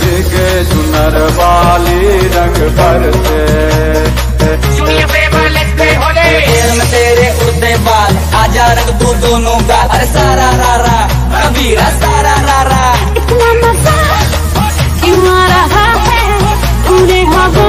दिखे चुनर वाली रंग से तेरे उड़ते बाल आजा रख तू दोनों का। अरे सारा रारा कबीरा सारा रारा। इतना मज़ा क्यों आ रहा है? तूने हवा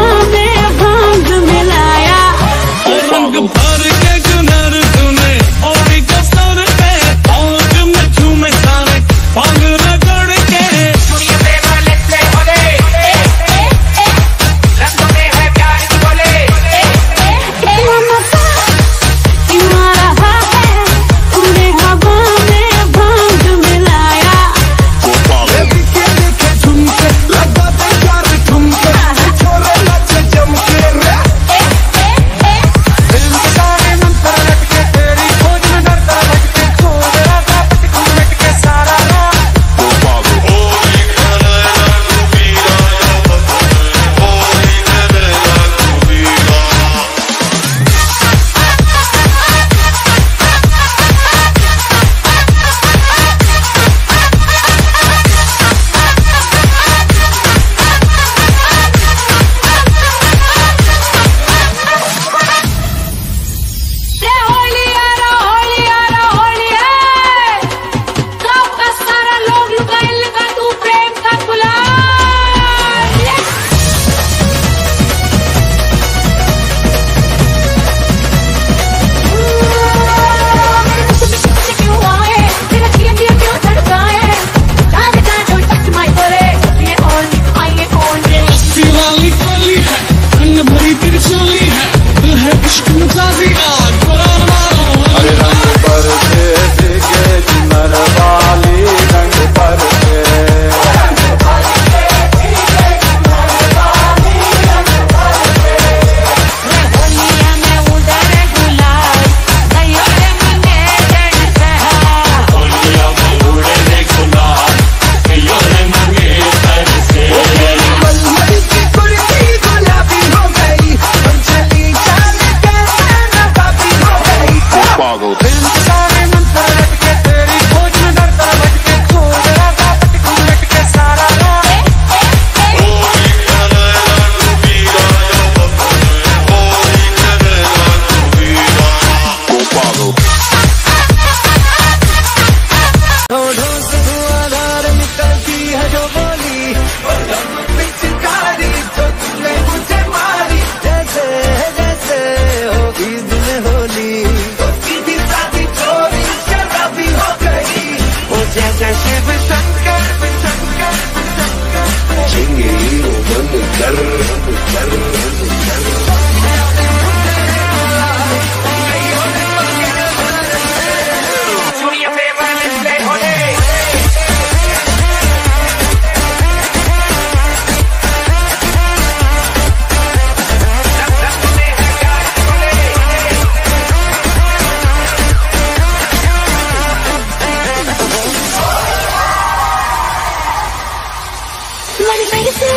बरसे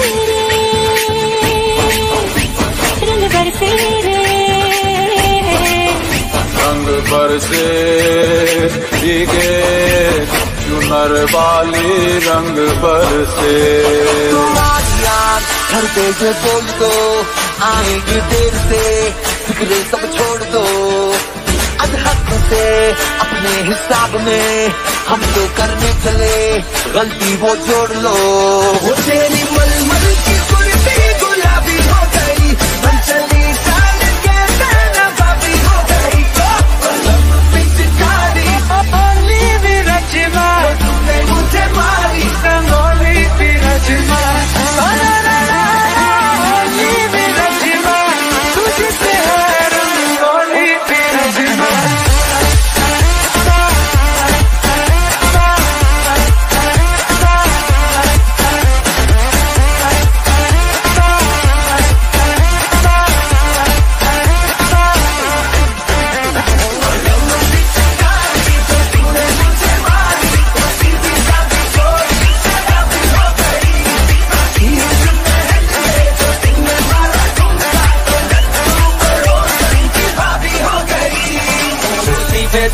रंग बरसे दिखे चुनर वाली रंग पर से घर पे बोल दो आएँगे देर से फिक्रे सब छोड़ दो अधहक से अपने हिसाब में हम तो करने चले गलती वो जोड़ लो। वो तेरी मलमल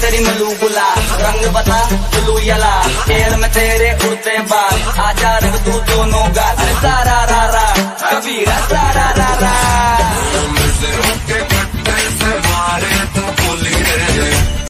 तेरी मलू बुला रंग बता चलू यला खेल में तेरे उड़ते बाल, आजा तू दोनों।